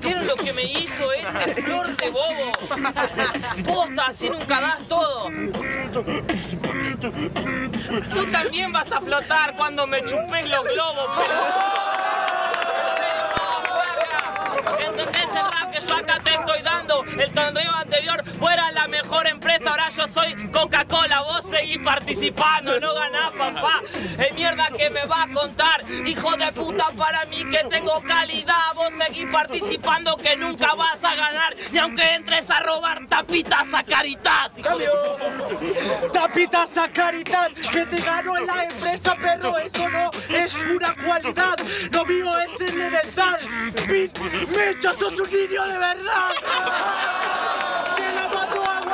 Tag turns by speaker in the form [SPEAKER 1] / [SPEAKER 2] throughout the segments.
[SPEAKER 1] ¿Vieron lo que me hizo este flor de bobo? Posta, así nunca das todo. Tú también vas a flotar cuando me chupes los globos, pero... ¿Entendés el rap que yo acá te estoy dando? El torneo anterior fuera la mejor empresa, ahora yo soy Coca-Cola, seguís participando, no ganás, papá. Es mierda que me va a contar, hijo de puta para mí que tengo calidad, vos seguís participando que nunca vas a ganar, ni aunque entres a robar tapitas a caritas, hijo de
[SPEAKER 2] Tapitas a caridad que te ganó en la empresa, pero eso no es una cualidad. Lo mío es elemental. Mecha, sos un niño de verdad. Te la mando a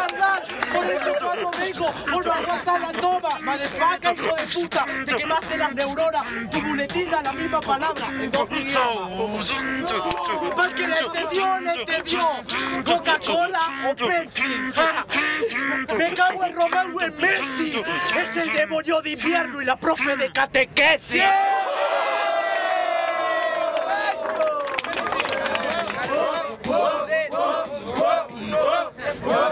[SPEAKER 2] guardar. Por eso cuando vengo, vuelvo a aguantar la toma. Madefaka, hijo de puta. Te quemaste las neuronas. Tu muletilla, la misma palabra. En dos idiomas. No, que le entendió, le entendió. Coca-Cola o Pepsi. Me cago en Romeo en Messi. Es el demonio de invierno y la profe de catequesis.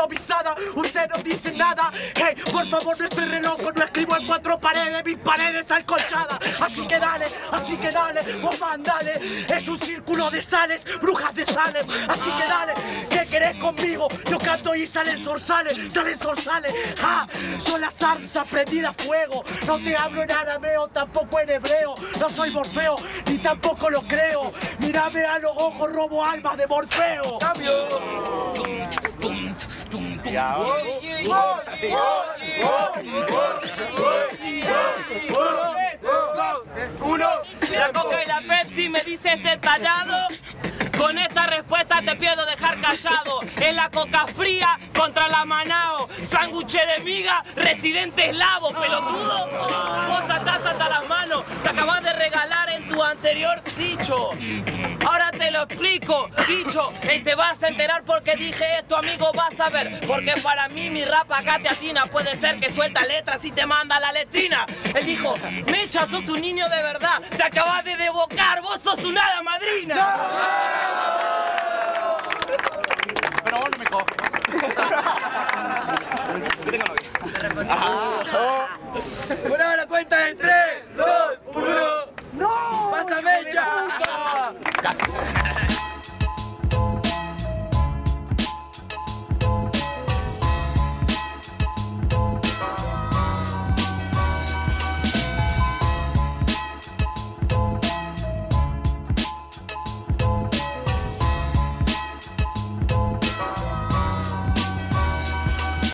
[SPEAKER 2] improvisada. Usted no dice nada. Hey, por favor, no estoy re loco. No escribo en cuatro paredes, mis paredes alcolchadas. Así que dale, así que dale, vos mandale. Es un círculo de sales, brujas de sales. Así que dale, ¿qué querés conmigo? Yo canto y salen zorzales, salen zorzales. Ja, son las zarzas prendidas a fuego. No te hablo en arameo, tampoco en hebreo. No soy Morfeo, ni tampoco lo creo. Mírame a los ojos, robo almas de Morfeo.
[SPEAKER 1] Uno, la coca y la Pepsi me dice este tallado. Con esta respuesta te pido dejar callado. Es la coca fría contra la manao. Sándwich de miga, residente eslavo, pelotudo. Vos hasta las manos. Te acabas de anterior dicho. Ahora te lo explico, dicho. Y te vas a enterar porque dije esto, amigo, vas a ver. Porque para mí mi rap acá te asina. Puede ser que suelta letras y te manda la letrina. Él dijo, Mecha, sos un niño de verdad. Te acabas de devocar, vos sos una hada madrina.